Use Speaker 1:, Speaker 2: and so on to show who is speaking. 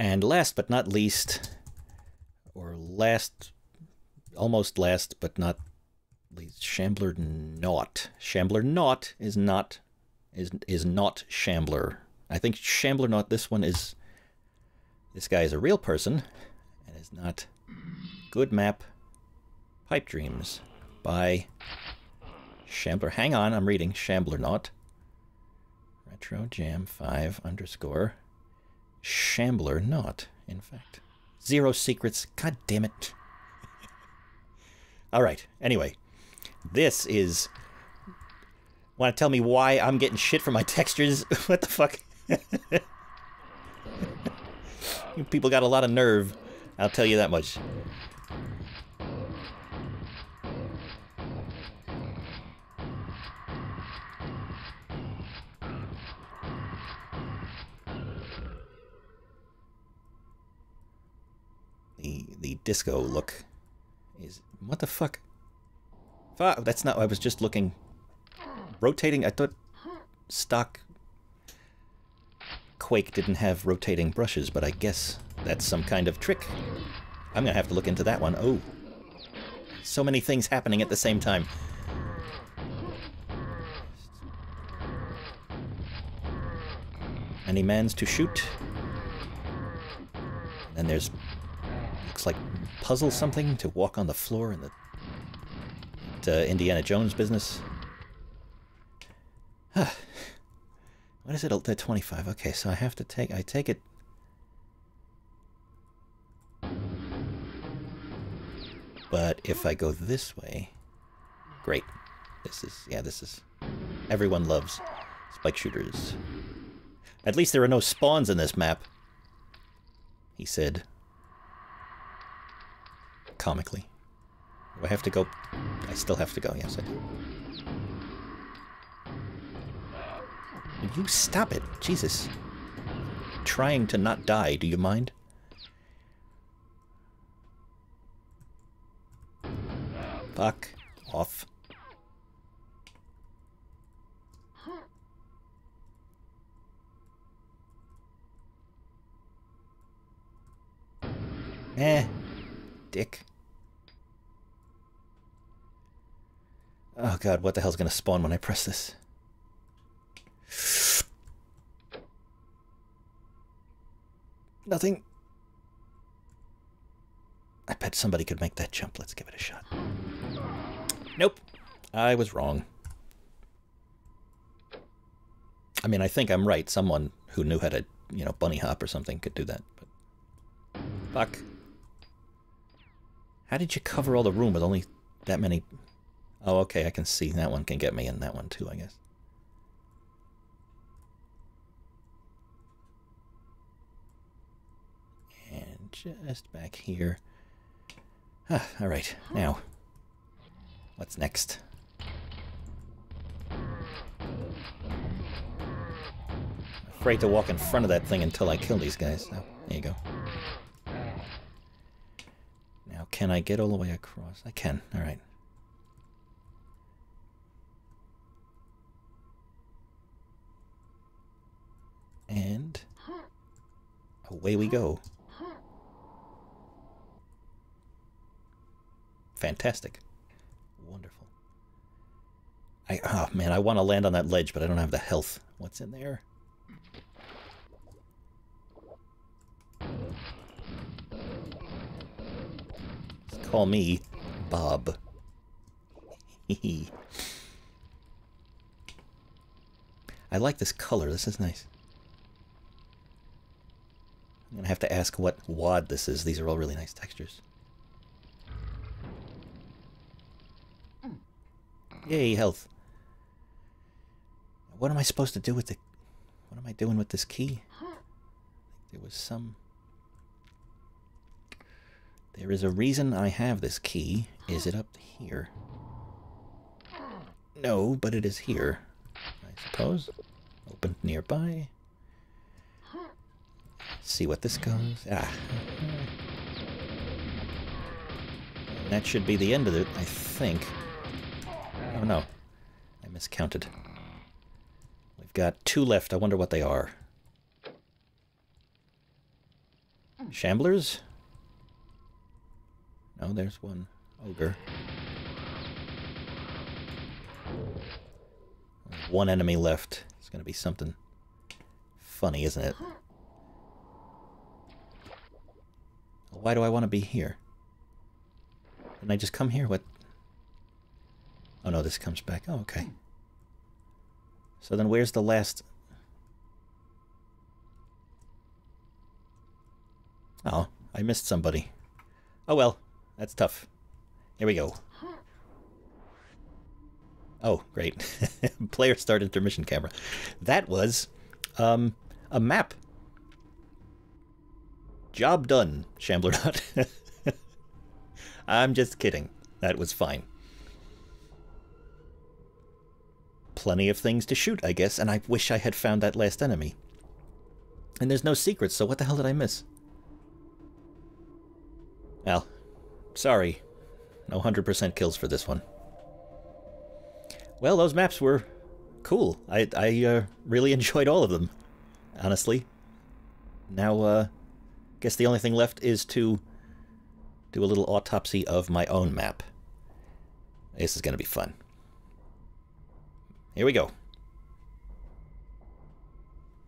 Speaker 1: And last but not least, or last, almost last but not least, Shamblernaut. Shambler Not is not is is not Shambler. I think Shamblernaut. This one is. This guy is a real person, and is not. Good map. Pipe Dreams by Shambler. Hang on, I'm reading. Shamblernaut. Retro Jam 5 underscore Shamblernaut, in fact. Zero secrets. God damn it. All right. Anyway, this is. Want to tell me why I'm getting shit for my textures? what the fuck? you people got a lot of nerve. I'll tell you that much. The disco look is what the fuck? Fuck, that's not. I was just looking. Rotating. I thought stock Quake didn't have rotating brushes, but I guess that's some kind of trick. I'm gonna have to look into that one. Oh, so many things happening at the same time. Any mans to shoot? And there's puzzle something to walk on the floor in the uh, Indiana Jones business. what is it at 25? Okay, so I have to take I take it But if I go this way, great. This is yeah, this is everyone loves spike shooters. At least there are no spawns in this map. He said comically. Do I have to go? I still have to go, yes I do. Will you stop it? Jesus. Trying to not die, do you mind? Fuck off. Eh, dick. Oh god, what the hell's gonna spawn when I press this? Nothing. I bet somebody could make that jump. Let's give it a shot. Nope. I was wrong. I mean, I think I'm right. Someone who knew how to, you know, bunny hop or something could do that. But fuck. How did you cover all the room with only that many? Oh, okay, I can see that one can get me, and that one too, I guess. And just back here. Ah, all right, now, what's next? Afraid to walk in front of that thing until I kill these guys. Oh, there you go. Now, can I get all the way across? I can. All right. And away we go. Fantastic. Wonderful. I oh man, I want to land on that ledge, but I don't have the health. What's in there? call me Bob. I like this color. This is nice. I'm going to have to ask what wad this is. These are all really nice textures. Yay, health. What am I supposed to do with the... What am I doing with this key? There was some... There is a reason I have this key. Is it up here? No, but it is here. I suppose. Open nearby. See what this goes. Ah. That should be the end of it, I think. Oh no. I miscounted. We've got two left. I wonder what they are. Shamblers? No, there's one ogre. One enemy left. It's going to be something funny, isn't it? Why do I want to be here? Didn't I just come here? What? Oh no, this comes back. Oh, okay. So then where's the last... Oh, I missed somebody. Oh well, that's tough. Here we go. Oh, great. Player start intermission camera. That was um, a map. Job done, Shambler I'm just kidding. That was fine. Plenty of things to shoot, I guess, and I wish I had found that last enemy. And there's no secrets, so what the hell did I miss? Well, sorry. No 100% kills for this one. Well, those maps were cool. I, I uh, really enjoyed all of them, honestly. Now, uh, guess the only thing left is to do a little autopsy of my own map. This is going to be fun. Here we go.